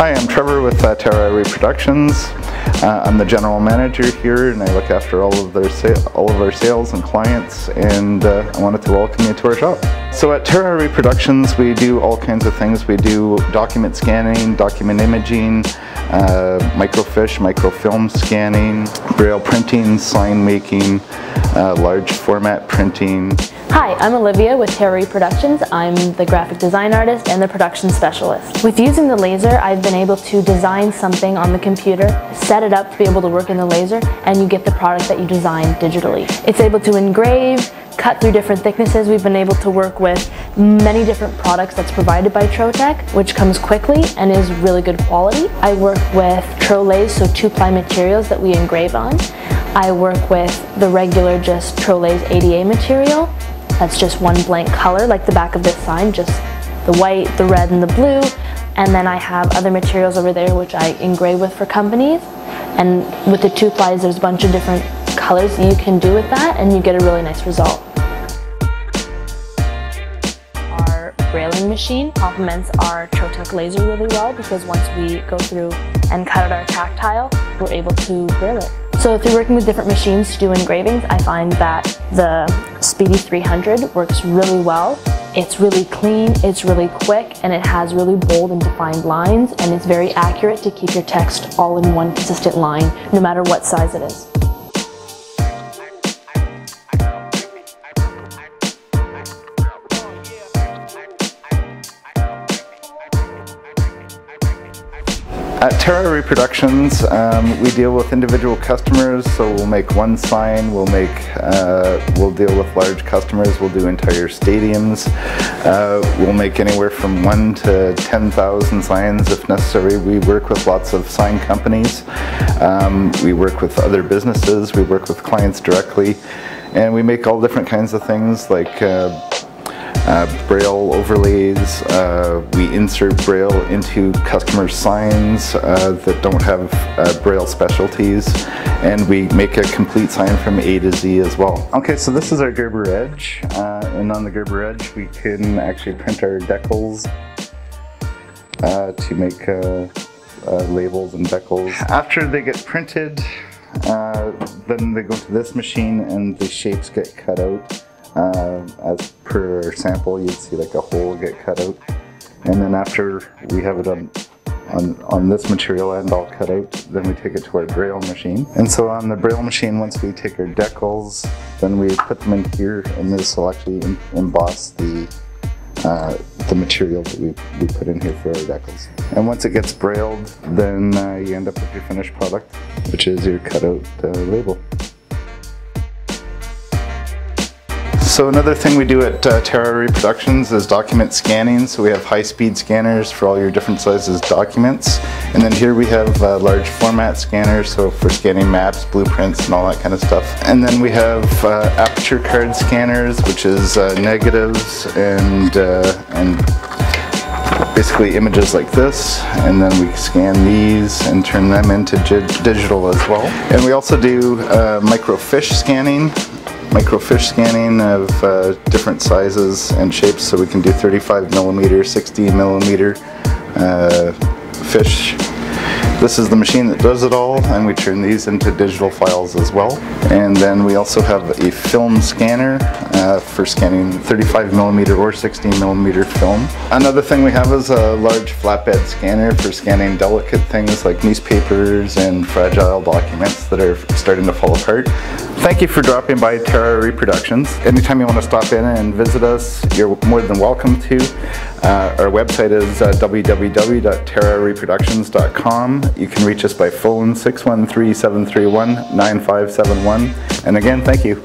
Hi, I'm Trevor with uh, Terra Reproductions. Uh, I'm the general manager here and I look after all of their all of our sales and clients and uh, I wanted to welcome you to our shop. So at Terra Reproductions we do all kinds of things. We do document scanning, document imaging, uh, microfiche, microfilm scanning, braille printing, sign making, uh, large format printing, Hi, I'm Olivia with Terra Reproductions. I'm the graphic design artist and the production specialist. With using the laser, I've been able to design something on the computer, set it up to be able to work in the laser, and you get the product that you designed digitally. It's able to engrave, cut through different thicknesses. We've been able to work with many different products that's provided by Trotec, which comes quickly and is really good quality. I work with TroLase, so two-ply materials that we engrave on. I work with the regular just TroLase ADA material that's just one blank color, like the back of this sign, just the white, the red, and the blue. And then I have other materials over there which I engrave with for companies. And with the two plies, there's a bunch of different colors you can do with that, and you get a really nice result. Our brailing machine complements our Trotec laser really well because once we go through and cut out our tactile, we're able to braille it. So through working with different machines to do engravings, I find that the Speedy 300 works really well. It's really clean, it's really quick, and it has really bold and defined lines, and it's very accurate to keep your text all in one consistent line, no matter what size it is. At Terra Reproductions, um, we deal with individual customers, so we'll make one sign, we'll make, uh, we'll deal with large customers, we'll do entire stadiums, uh, we'll make anywhere from one to 10,000 signs if necessary. We work with lots of sign companies, um, we work with other businesses, we work with clients directly, and we make all different kinds of things like uh, uh, braille overlays. Uh, we insert braille into customer signs uh, that don't have uh, braille specialties and we make a complete sign from A to Z as well. Okay, so this is our Gerber Edge uh, and on the Gerber Edge we can actually print our decals uh, to make labels and decals. After they get printed, then they go to this machine and the shapes get cut out. Uh, as per sample, you'd see like a hole get cut out. And then after we have it on, on, on this material and all cut out, then we take it to our braille machine. And so on the braille machine, once we take our decals, then we put them in here and this will actually emboss the uh, the material that we, we put in here for our decals. And once it gets brailled, then uh, you end up with your finished product, which is your cutout uh, label. So another thing we do at uh, Terra Reproductions is document scanning. So we have high-speed scanners for all your different sizes documents. And then here we have uh, large format scanners, so for scanning maps, blueprints, and all that kind of stuff. And then we have uh, aperture card scanners, which is uh, negatives and, uh, and basically images like this and then we scan these and turn them into digital as well. And we also do uh, microfiche scanning microfiche scanning of uh, different sizes and shapes. So we can do 35 millimeter, 60 millimeter uh, fiche this is the machine that does it all and we turn these into digital files as well. And then we also have a film scanner uh, for scanning 35 millimeter or 16 millimeter film. Another thing we have is a large flatbed scanner for scanning delicate things like newspapers and fragile documents that are starting to fall apart. Thank you for dropping by Terra Reproductions. Anytime you want to stop in and visit us, you're more than welcome to. Uh, our website is uh, www.terrareproductions.com. You can reach us by phone 613-731-9571. And again, thank you.